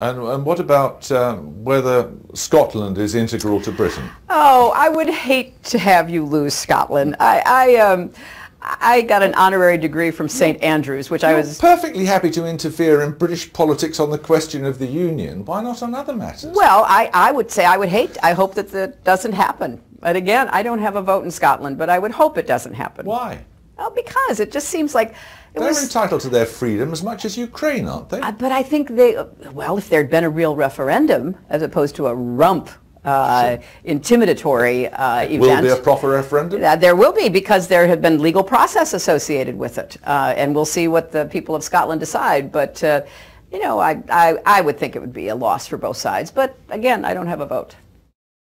And, and what about um, whether Scotland is integral to Britain? Oh, I would hate to have you lose Scotland. I, I, um, I got an honorary degree from St. Andrews, which I You're was... perfectly happy to interfere in British politics on the question of the Union. Why not on other matters? Well, I, I would say I would hate, I hope that that doesn't happen. But again, I don't have a vote in Scotland, but I would hope it doesn't happen. Why? Well, because it just seems like it They're was... entitled to their freedom as much as Ukraine, aren't they? Uh, But I think they, well, if there had been a real referendum as opposed to a rump, uh, intimidatory uh, event. Will there be a proper referendum? Uh, there will be because there have been legal process associated with it, uh, and we'll see what the people of Scotland decide. But uh, you know, I, I I would think it would be a loss for both sides. But again, I don't have a vote.